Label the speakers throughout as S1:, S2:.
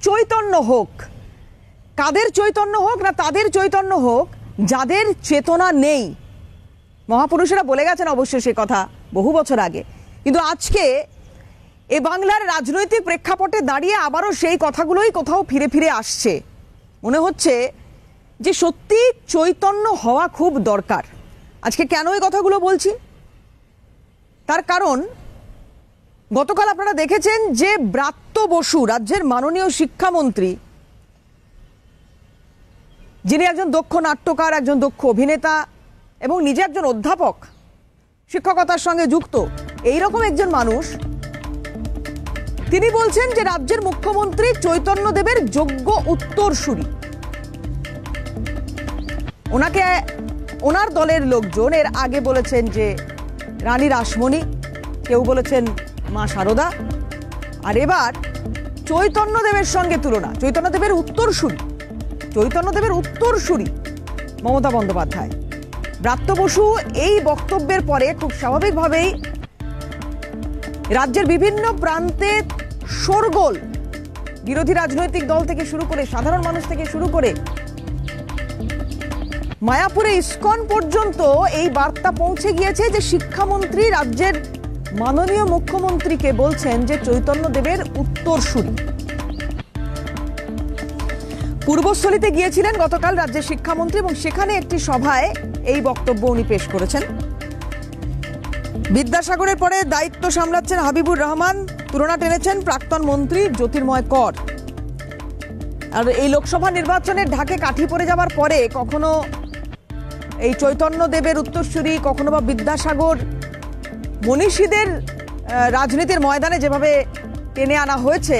S1: চৈতন্য হোক। কাদের চৈতন্য হোক না তাদের চৈতন্য হোক, যাদের চেতনা নেই। মহাপুরুষেরা বলে গেছেন অবশ্য সে কথা বহু বছর আগে। কিন্তু আজকে এ বাংলার রাজনৈতিক প্রেক্ষাপটে দাঁড়িয়ে আবারও সেই কথাগুলোই কোথাও ফিরে ফিরে আসছে। মনে হচ্ছে যে সত্যি চৈতন্য হওয়া খুব দরকার। আজকে কেন এই কথাগুলো বলছি? তার কারণ গতকাল আপনারা দেখেছেন যে ব্রাত্য বসু, রাজ্যের মাননীয় শিক্ষামন্ত্রী, যিনি একজন দক্ষ নাট্যকার, একজন দক্ষ অভিনেতা এবং নিজে একজন অধ্যাপক, শিক্ষকতার সঙ্গে যুক্ত এই রকম একজন মানুষ, তিনি বলছেন যে রাজ্যের মুখ্যমন্ত্রী চৈতন্য দেবের যোগ্য উত্তরসূরি। ওনাকে, ওনার দলের লোকজন এর আগে বলেছেন যে রানী রাসমণি, কেউ বলেছেন মা শারদা আর এবার চৈতন্য দেবের সঙ্গে তুলনা। চৈতন্য দেবের উত্তরসূরি। চৈতন্য দেবের উত্তরসূরি মমতা বন্দ্যোপাধ্যায়। ব্রাত্য বসু এই বক্তব্যের পরে খুব স্বাভাবিকভাবেই রাজ্যের বিভিন্ন প্রান্তে শোরগোল। বিরোধী রাজনৈতিক দল থেকে শুরু করে সাধারণ মানুষ থেকে শুরু করে মায়াপুরে ইস্কন পর্যন্ত এই বার্তা পৌঁছে গিয়েছে যে শিক্ষামন্ত্রী রাজ্যের মাননীয় মুখ্যমন্ত্রীকে বলছেন যে চৈতন্য দেবের উত্তরসূরি। পূর্বস্থলীতে গিয়েছিলেন গতকাল রাজ্যের শিক্ষামন্ত্রী এবং সেখানে একটি সভায় এই বক্তব্য উনি পেশ করেছেন। বিদ্যাসাগরের পরে দায়িত্ব সামলাচ্ছেন হাবিবুর রহমান, তুলনা টেনেছেন প্রাক্তন মন্ত্রী জ্যোতির্ময় কর। আর এই লোকসভা নির্বাচনের ঢাকে কাঠি পড়ে যাওয়ার পরে কখনো এই চৈতন্য দেবের উত্তরসূরি, কখনো বা বিদ্যাসাগর মনীষীদের রাজনীতির ময়দানে যেভাবে টেনে আনা হয়েছে,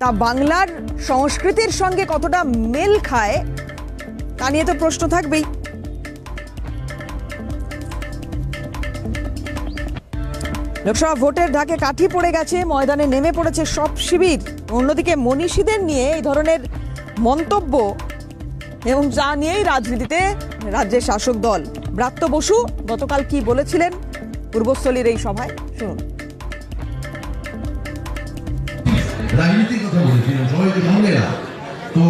S1: তা বাংলার সংস্কৃতির সঙ্গে কতটা মেল খায়, তা নিয়ে তো প্রশ্ন থাকবেই। লোকসভা ভোটের ঢাকে কাঠি পড়ে গেছে, ময়দানে নেমে পড়েছে সব শিবির। অন্যদিকে মনীষীদের নিয়ে এই ধরনের মন্তব্য এবং যা নিয়েই রাজনীতিতে রাজ্যের শাসক দল। ব্রাত্য বসু গতকাল কি বলেছিলেন? পূর্বস্থলীর এই সভায় শুনুন।
S2: রাজনীতির কথা বলেছিলেন সবাইকে সঙ্গে না। তো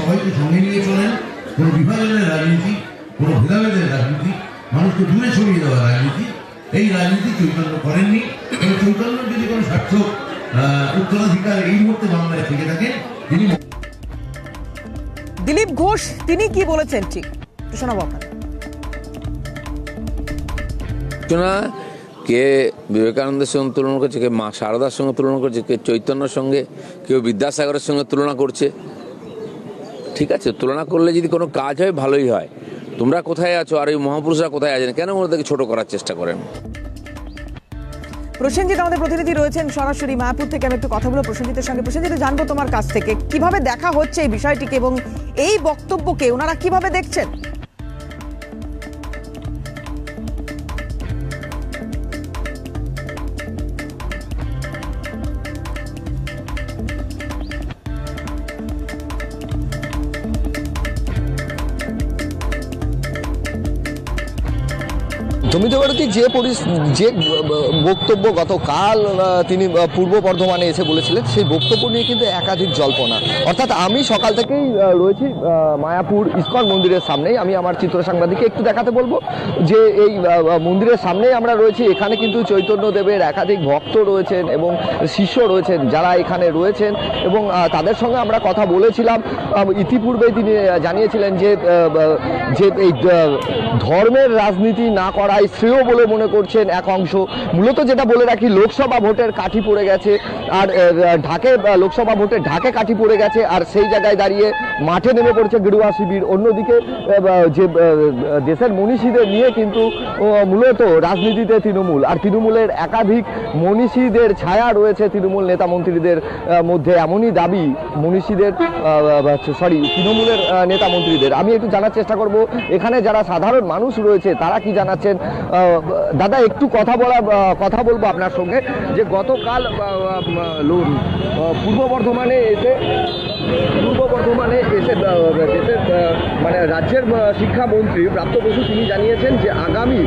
S2: সবাইকে সঙ্গে নিয়ে চলেন। কোনো বিভাজনের রাজনীতি কোনো ভেদাভেদের রাজনীতি মানুষকে দূরে দেওয়া রাজনীতি। এই রাজনীতি চৈতন্য করেননি। এবং চৈতন্য যদি কোনো সার্থক উত্তরাধিকার এই মুহূর্তে বাংলায় থেকে থাকেন তিনি
S1: দিলীপ ঘোষ তিনি কি বলেছেন ঠিক? শোনাবো আপনাদের
S3: আলোচনা কে বিবেকানন্দের সঙ্গে তুলনা করছে, কে মা শারদার সঙ্গে তুলনা করছে, কে চৈতন্যর সঙ্গে, কেউ বিদ্যাসাগরের সঙ্গে তুলনা করছে। ঠিক আছে, তুলনা করলে যদি কোনো কাজ হয়, ভালোই হয়। তোমরা কোথায় আছো? আর এই মহাপুরুষরা কোথায় আছেন? কেন ওদেরকে ছোট করার চেষ্টা করেন?
S1: প্রসেনজিৎ, আমাদের প্রতিনিধি রয়েছেন সরাসরি মায়াপুর থেকে। আমি একটু কথা বলব প্রসেনজিতের সঙ্গে। প্রসেনজিৎ, জানব তোমার কাছ থেকে। কীভাবে দেখা হচ্ছে এই বিষয়টিকে এবং এই বক্তব্যকে ওনারা কীভাবে দেখছেন?
S4: জমিতে ভারতী যে যে বক্তব্য গতকাল তিনি পূর্ব বর্ধমানে এসে বলেছিলেন, সেই বক্তব্য নিয়ে কিন্তু একাধিক জল্পনা। অর্থাৎ আমি সকাল থেকেই রয়েছি মায়াপুর ইস্কন মন্দিরের সামনেই। আমি আমার চিত্র সাংবাদিককে একটু দেখাতে বলব যে এই মন্দিরের সামনেই আমরা রয়েছি। এখানে কিন্তু চৈতন্য দেবের একাধিক ভক্ত রয়েছেন এবং শিষ্য রয়েছেন যারা এখানে রয়েছেন এবং তাদের সঙ্গে আমরা কথা বলেছিলাম। ইতিপূর্বে তিনি জানিয়েছিলেন যে যে এই ধর্মের রাজনীতি না করাই শ্রেয় বলে মনে করছেন এক অংশ। মূলত যেটা বলে রাখি, লোকসভা ভোটের কাঠি পড়ে গেছে, আর ঢাকে লোকসভা ভোটের ঢাকে কাঠি পড়ে গেছে, আর সেই জায়গায় দাঁড়িয়ে মাঠে নেমে পড়েছে গেরুয়া শিবির। অন্যদিকে যে দেশের মনীষীদের নিয়ে কিন্তু মূলত রাজনীতিতে তৃণমূল। আর তৃণমূলের একাধিক মনীষীদের ছায়া রয়েছে তৃণমূল নেতা মন্ত্রীদের মধ্যে। এমনই দাবি মনীষীদের সরি, তৃণমূলের নেতা মন্ত্রীদের। আমি একটু জানার চেষ্টা করব, এখানে যারা সাধারণ মানুষ রয়েছে, তারা কি জানাচ্ছেন? দাদা, একটু কথা বলা কথা বলব আপনার সঙ্গে, যে গতকাল পূর্ব বর্ধমানে এসে, পূর্ব বর্ধমানে এসে দেশের মানে রাজ্যের শিক্ষামন্ত্রী প্রাপ্ত বসু, তিনি জানিয়েছেন যে আগামী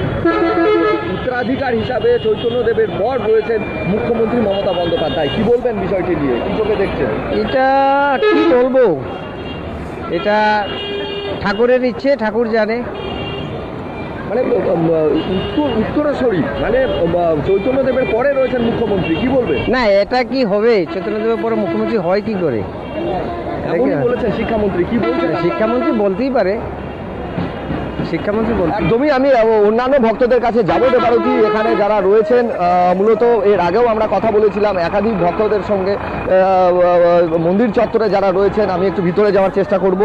S4: উত্তরাধিকার হিসাবে চৈতন্যদেবের পর রয়েছেন মুখ্যমন্ত্রী মমতা বন্দ্যোপাধ্যায়। কি বলবেন বিষয়টি নিয়ে? কি চোখে দেখছেন?
S5: এটা কি বলব? এটা ঠাকুরের ইচ্ছে, ঠাকুর জানে।
S4: মানে উত্তর উত্তরেশ্বরী মানে চৈতন্য চৈতন্যদেবের পরে রয়েছেন মুখ্যমন্ত্রী কি বলবে?
S5: না এটা কি হবে? চৈতন্যদেবের পরে মুখ্যমন্ত্রী হয় কি করে?
S4: বলেছেন শিক্ষামন্ত্রী কি বলছেন?
S5: শিক্ষামন্ত্রী বলতেই পারে। শিক্ষামন্ত্রী
S4: একদমই আমি অন্যান্য ভক্তদের কাছে যাব দেবারতী এখানে যারা রয়েছেন মূলত এর আগেও আমরা কথা বলেছিলাম, একাধিক ভক্তদের সঙ্গে মন্দির চত্বরে যারা রয়েছেন, আমি একটু ভিতরে যাওয়ার চেষ্টা করব।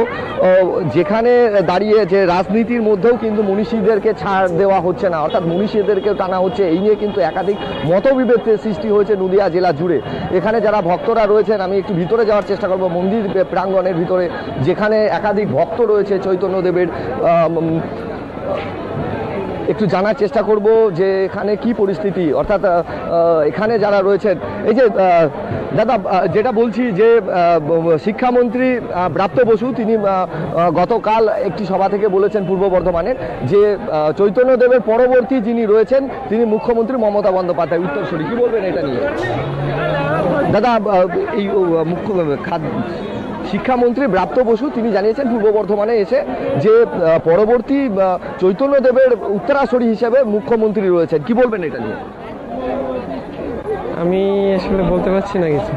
S4: যেখানে দাঁড়িয়ে যে রাজনীতির মধ্যেও কিন্তু মনীষীদেরকে ছাড় দেওয়া হচ্ছে না, অর্থাৎ মনীষীদেরকেও টানা হচ্ছে, এই নিয়ে কিন্তু একাধিক মতবিভেদের সৃষ্টি হয়েছে নদিয়া জেলা জুড়ে। এখানে যারা ভক্তরা রয়েছেন, আমি একটু ভিতরে যাওয়ার চেষ্টা করব, মন্দির প্রাঙ্গণের ভিতরে, যেখানে একাধিক ভক্ত রয়েছে, চৈতন্যদেবের একটু জানার চেষ্টা করব যে এখানে কি পরিস্থিতি। অর্থাৎ এখানে যারা রয়েছেন, এই যে দাদা যেটা বলছি যে শিক্ষামন্ত্রী ব্রাত্য বসু, তিনি গতকাল একটি সভা থেকে বলেছেন পূর্ব বর্ধমানের যে চৈতন্যদেবের পরবর্তী যিনি রয়েছেন, তিনি মুখ্যমন্ত্রী মমতা বন্দ্যোপাধ্যায়। উত্তরসূরি, কি বলবেন এটা নিয়ে? দাদা এই মুখ্য খাদ্য শিক্ষামন্ত্রী ব্রাত্য বসু তিনি জানিয়েছেন পূর্ব বর্ধমানে এসে যে পরবর্তী চৈতন্যদেবের উত্তরাসরী হিসেবে মুখ্যমন্ত্রী রয়েছেন। কি বলবেন এটা নিয়ে?
S5: আমি আসলে বলতে পারছি না কিছু।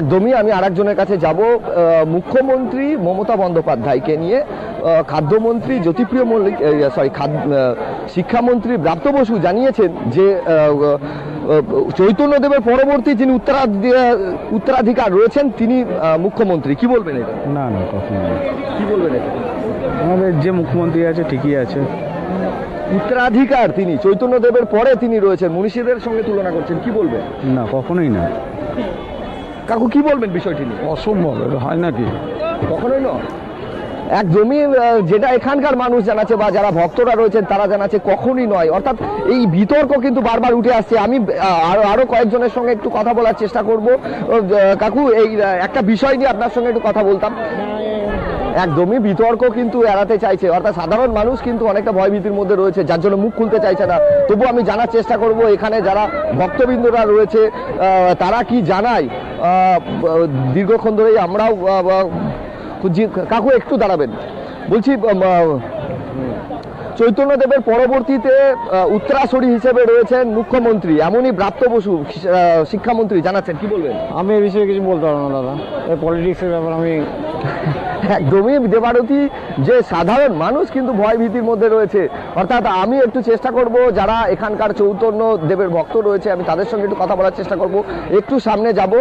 S4: একদমই আমি আরেকজনের কাছে যাব। মুখ্যমন্ত্রী মমতা বন্দ্যোপাধ্যায়কে নিয়ে খাদ্যমন্ত্রী জ্যোতিপ্রিয় মল্লিক সরি শিক্ষামন্ত্রী ব্রাত্য বসু জানিয়েছেন যে চৈতন্যদেবের পরবর্তী যিনি উত্তরাধিকার উত্তরাধিকার রয়েছেন তিনি মুখ্যমন্ত্রী। কি বলবেন এটা?
S6: না না কখনো
S4: কি বলবেন এটা?
S6: আমাদের যে মুখ্যমন্ত্রী আছে ঠিকই আছে।
S4: উত্তরাধিকার তিনি চৈতন্যদেবের পরে তিনি রয়েছেন। মনীষীদের সঙ্গে তুলনা করছেন কি বলবেন?
S6: না কখনোই না।
S4: কাকু কি বলবেন বিষয়টি নিয়ে?
S6: অসম্ভব হয় নাকি?
S4: কখনোই নয়? একদমই জমি যেটা এখানকার মানুষ জানাচ্ছে বা যারা ভক্তরা রয়েছেন, তারা জানাচ্ছে কখনই নয়। অর্থাৎ এই বিতর্ক কিন্তু বারবার উঠে আসছে। আমি আরও আরও কয়েকজনের সঙ্গে একটু কথা বলার চেষ্টা করব। কাকু, এই একটা বিষয় নিয়ে আপনার সঙ্গে একটু কথা বলতাম। একদমই বিতর্ক কিন্তু এড়াতে চাইছে। অর্থাৎ সাধারণ মানুষ কিন্তু অনেকটা ভয়ভীতির মধ্যে রয়েছে, যার জন্য মুখ খুলতে চাইছে না। তবু আমি জানার চেষ্টা করব, এখানে যারা ভক্তবৃন্দরা রয়েছে তারা কি জানায়? দীর্ঘক্ষণ ধরেই আমরাও কাকু একটু দাঁড়াবেন। বলছি চৈতন্যদেবের পরবর্তীতে উত্তরাসরী হিসেবে রয়েছেন মুখ্যমন্ত্রী এমনই ব্রাত্য বসু শিক্ষামন্ত্রী জানাচ্ছেন কি বলবেন?
S5: আমি এই বিষয়ে কিছু বলতে পারব না দাদা। এই পলিটিক্সের ব্যাপার আমি
S4: একদমই দেবারতী যে সাধারণ মানুষ কিন্তু ভয় ভীতির মধ্যে রয়েছে। অর্থাৎ আমি একটু চেষ্টা করব যারা এখানকার চৈতন্য দেবের ভক্ত রয়েছে আমি তাদের সঙ্গে একটু কথা বলার চেষ্টা করব। একটু সামনে যাব।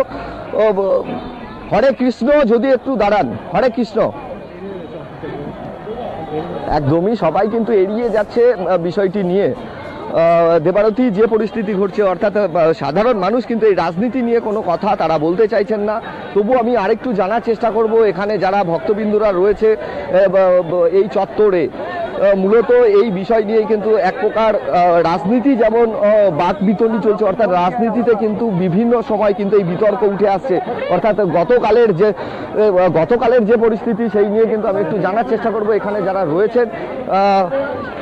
S4: হরে কৃষ্ণ যদি একটু দাঁড়ান, হরে কৃষ্ণ। একদমই সবাই কিন্তু এড়িয়ে যাচ্ছে বিষয়টি নিয়ে। দেবারতী, যে পরিস্থিতি ঘটছে, অর্থাৎ সাধারণ মানুষ কিন্তু এই রাজনীতি নিয়ে কোনো কথা তারা বলতে চাইছেন না। তবু আমি আরেকটু জানার চেষ্টা করব, এখানে যারা ভক্তবিন্দুরা রয়েছে এই চত্বরে। মূলত এই বিষয় নিয়ে কিন্তু এক প্রকার রাজনীতি যেমন বাক বিতণ্ডি চলছে, অর্থাৎ রাজনীতিতে কিন্তু বিভিন্ন সময় কিন্তু এই বিতর্ক উঠে আসছে। অর্থাৎ গতকালের যে গতকালের যে পরিস্থিতি সেই নিয়ে কিন্তু আমি একটু জানার চেষ্টা করব। এখানে যারা রয়েছেন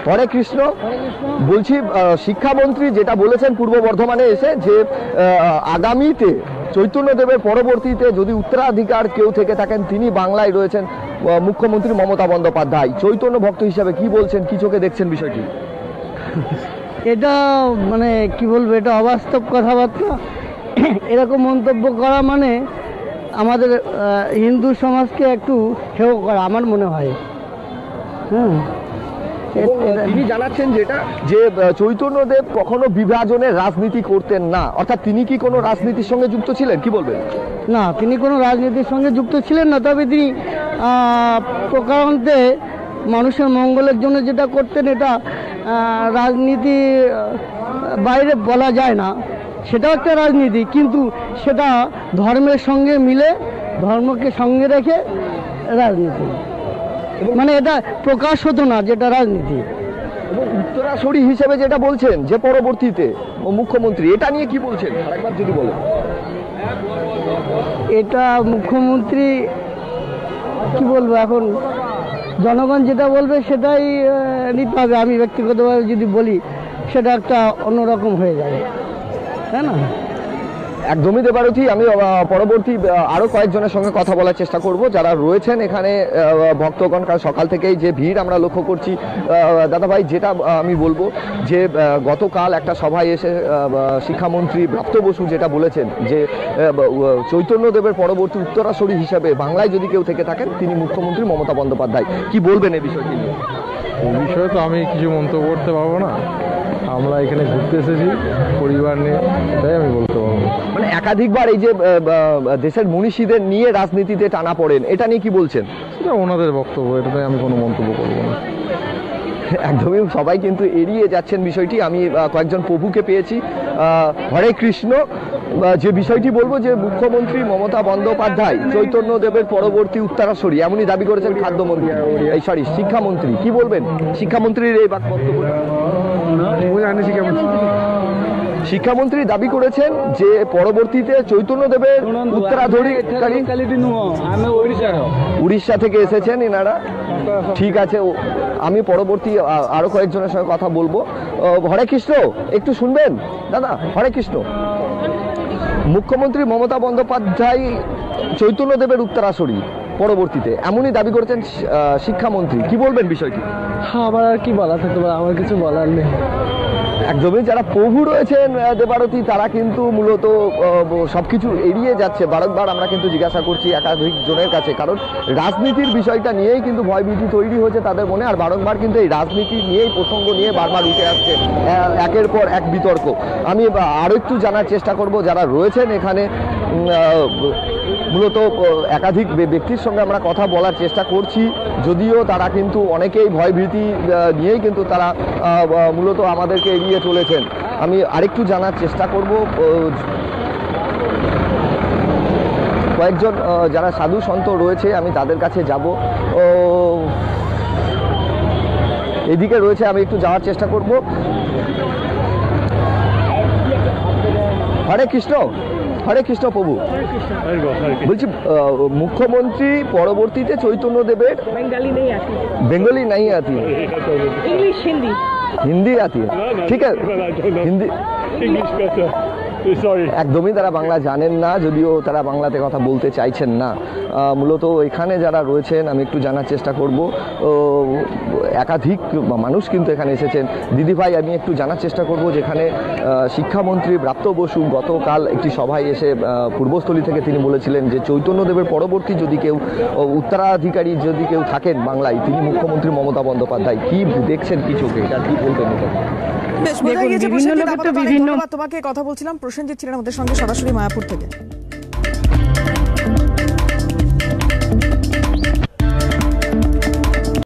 S4: হরে কৃষ্ণ। বলছি শিক্ষামন্ত্রী যেটা বলেছেন পূর্ব বর্ধমানে এসে যে আগামীতে চৈতন্যদেবের পরবর্তীতে যদি উত্তরাধিকার কেউ থেকে থাকেন, তিনি বাংলায় রয়েছেন। মুখ্যমন্ত্রী মমতা বন্দ্যোপাধ্যায়। চৈতন্য ভক্ত হিসাবে কি বলছেন? কি চোখে দেখছেন বিষয়টি?
S5: এটা মানে কি বলব, এটা অবাস্তব কথাবার্তা। এরকম মন্তব্য করা মানে আমাদের হিন্দু সমাজকে একটু হেও করা, আমার মনে হয়। হ্যাঁ
S4: তিনি জানাচ্ছেন যেটা যে চৈতন্যদেব কখনো বিভাজনের রাজনীতি করতেন না। অর্থাৎ তিনি কি কোনো রাজনীতির সঙ্গে যুক্ত ছিলেন? কি বলবেন?
S5: না তিনি কোনো রাজনীতির সঙ্গে যুক্ত ছিলেন না তবে তিনি প্রকারান্তে মানুষের মঙ্গলের জন্য যেটা করতেন এটা রাজনীতি বাইরে বলা যায় না। সেটাও একটা রাজনীতি কিন্তু সেটা ধর্মের সঙ্গে মিলে ধর্মকে সঙ্গে রেখে রাজনীতি। মানে এটা প্রকাশ হতো না যেটা রাজনীতি।
S4: উত্তরাসরি হিসেবে যেটা বলছেন যে পরবর্তীতে মুখ্যমন্ত্রী এটা নিয়ে কি বলছেন? আরেকবার যদি বলেন।
S5: এটা মুখ্যমন্ত্রী কি বলব এখন? জনগণ যেটা বলবে সেটাই নিতে হবে আমি ব্যক্তিগতভাবে যদি বলি সেটা একটা অন্যরকম হয়ে যাবে। তাই না?
S4: একদমই দেবারথী আমি পরবর্তী আহ, আরও কয়েকজনের সঙ্গে কথা বলার চেষ্টা করব যারা রয়েছেন এখানে ভক্তগণ। কাল সকাল থেকেই যে ভিড় আমরা লক্ষ্য করছি দাদা ভাই যেটা আমি বলব যে গতকাল একটা সভায় এসে শিক্ষামন্ত্রী ব্রাপ্ত বসু যেটা বলেছেন যে চৈতন্যদেবের পরবর্তী উত্তরাসরী হিসাবে বাংলায় যদি কেউ থেকে থাকেন তিনি মুখ্যমন্ত্রী মমতা বন্দ্যোপাধ্যায়। কি বলবেন এই বিষয়টি নিয়ে?
S7: বিষয়ে তো আমি কিছু মন্তব্য করতে পারব না। আমরা এখানে ঘুরতে এসেছি পরিবার নিয়ে এটাই আমি বলতে পারব।
S4: মানে একাধিকবার এই যে দেশের মনীষীদের নিয়ে রাজনীতিতে টানা পড়েন এটা নিয়ে কি বলছেন?
S7: সেটা ওনাদের বক্তব্য এটাতে আমি কোনো মন্তব্য করব না।
S4: একদমই সবাই কিন্তু এড়িয়ে যাচ্ছেন বিষয়টি। আমি কয়েকজন প্রভুকে পেয়েছি। হরে কৃষ্ণ যে বিষয়টি বলব যে মুখ্যমন্ত্রী মমতা বন্দ্যোপাধ্যায় চৈতন্য দেবের পরবর্তী উত্তরাসরী এমনই দাবি করেছেন খাদ্যমন্ত্রী। এই সরি শিক্ষামন্ত্রী। কি বলবেন? শিক্ষামন্ত্রীর এই বক্তব্য শিক্ষামন্ত্রী। দাবি করেছেন যে পরবর্তীতে চৈতন্য দেবের উত্তরাধিকারী উড়িষ্যা থেকে এসেছেন এনারা। ঠিক আছে আমি পরবর্তী আরও কয়েকজনের সঙ্গে কথা বলব। হরে কৃষ্ণ একটু শুনবেন? দাদা হরে কৃষ্ণ। মুখ্যমন্ত্রী মমতা বন্দ্যোপাধ্যায় চৈতন্য চৈতন্যদেবের উত্তরাসরী। পরবর্তীতে এমনই দাবি করেছেন শিক্ষামন্ত্রী। কি বলবেন বিষয়টি?
S5: হ্যাঁ আমার আর কি বলা থাকতে পারে আমার কিছু বলার নেই।
S4: একদমই যারা প্রভু রয়েছেন দেবারতী তারা কিন্তু মূলত আহ, সবকিছু এড়িয়ে যাচ্ছে। বারংবার আমরা কিন্তু জিজ্ঞাসা করছি একাধিক জনের কাছে কারণ রাজনীতির বিষয়টা নিয়েই কিন্তু ভয়ভীতি তৈরি হয়েছে তাদের মনে আর বারংবার কিন্তু এই রাজনীতি নিয়েই প্রসঙ্গ নিয়ে বারবার উঠে আসছে একের পর এক বিতর্ক। আমি আরও একটু জানার চেষ্টা করব যারা রয়েছেন এখানে মূলত একাধিক ব্যক্তির সঙ্গে আমরা কথা বলার চেষ্টা করছি। যদিও তারা কিন্তু অনেকেই ভয়ভীতি নিয়েই কিন্তু তারা মূলত আমাদেরকে এড়িয়ে চলেছেন। আমি আরেকটু জানার চেষ্টা করব কয়েকজন যারা সাধু সন্ত রয়েছে, আমি তাদের কাছে যাব। এদিকে রয়েছে, আমি একটু যাওয়ার চেষ্টা করব। হরে কৃষ্ণ! হরে কৃষ্ণ প্রভু বলছি মুখ্যমন্ত্রী পরবর্তীতে চৈতন্য দেবের বেঙ্গলি নাই আতি
S8: হিন্দি
S4: হিন্দি আতি ঠিক আছে হিন্দি একদমই তারা বাংলা জানেন না, যদিও তারা বাংলাতে কথা বলতে চাইছেন না। মূলত এখানে যারা রয়েছেন, আমি একটু জানার চেষ্টা করব। একাধিক মানুষ কিন্তু এখানে এসেছেন। দিদি ভাই, আমি একটু জানার চেষ্টা করব যেখানে শিক্ষামন্ত্রী ব্রাত্য বসু গতকাল একটি সভায় এসে পূর্বস্থলী থেকে তিনি বলেছিলেন যে, চৈতন্যদেবের পরবর্তী যদি কেউ উত্তরাধিকারী যদি কেউ থাকেন বাংলায়, তিনি মুখ্যমন্ত্রী মমতা বন্দ্যোপাধ্যায়। কি দেখছেন কি চোখে এটা কি বলবেন?
S1: বেশ বোঝা
S8: দেখুন, বিভিন্ন লোকের তো বিভিন্ন-
S1: তোমাকে কথা বলছিলাম প্রসেনজিৎ ছিলেন আমাদের সঙ্গে সরাসরি মায়াপুর থেকে।